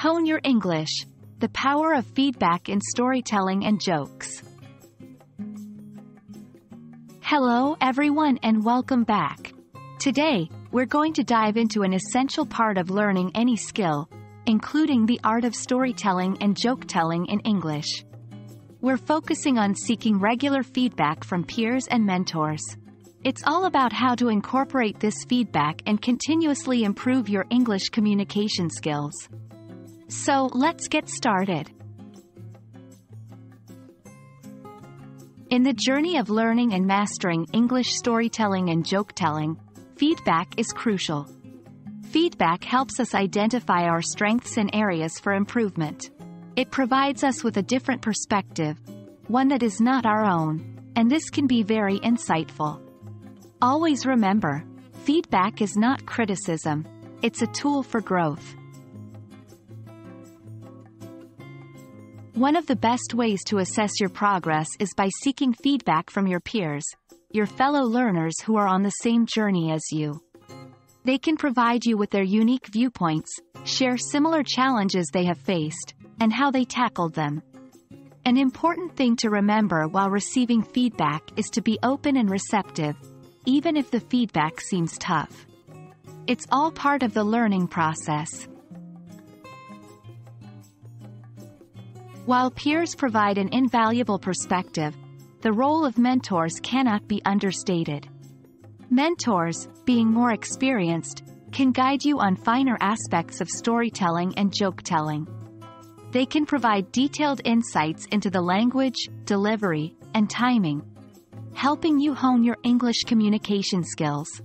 Hone your English. The power of feedback in storytelling and jokes. Hello everyone and welcome back. Today, we're going to dive into an essential part of learning any skill, including the art of storytelling and joke telling in English. We're focusing on seeking regular feedback from peers and mentors. It's all about how to incorporate this feedback and continuously improve your English communication skills. So, let's get started. In the journey of learning and mastering English storytelling and joke telling, feedback is crucial. Feedback helps us identify our strengths and areas for improvement. It provides us with a different perspective, one that is not our own, and this can be very insightful. Always remember, feedback is not criticism, it's a tool for growth. One of the best ways to assess your progress is by seeking feedback from your peers, your fellow learners who are on the same journey as you. They can provide you with their unique viewpoints, share similar challenges they have faced, and how they tackled them. An important thing to remember while receiving feedback is to be open and receptive, even if the feedback seems tough. It's all part of the learning process. While peers provide an invaluable perspective, the role of mentors cannot be understated. Mentors, being more experienced, can guide you on finer aspects of storytelling and joke telling. They can provide detailed insights into the language, delivery, and timing, helping you hone your English communication skills.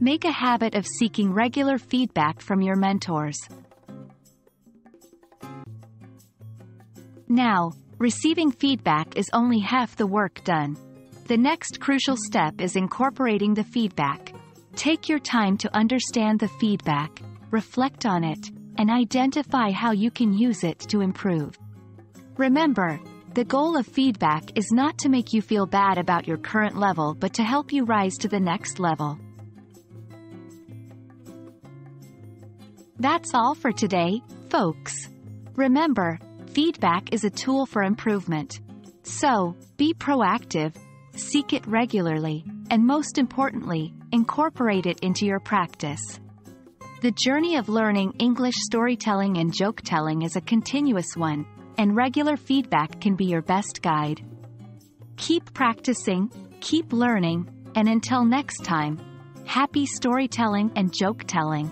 Make a habit of seeking regular feedback from your mentors. Now, receiving feedback is only half the work done. The next crucial step is incorporating the feedback. Take your time to understand the feedback, reflect on it, and identify how you can use it to improve. Remember, the goal of feedback is not to make you feel bad about your current level but to help you rise to the next level. That's all for today, folks. Remember, feedback is a tool for improvement. So, be proactive, seek it regularly, and most importantly, incorporate it into your practice. The journey of learning English storytelling and joke telling is a continuous one, and regular feedback can be your best guide. Keep practicing, keep learning, and until next time, happy storytelling and joke telling.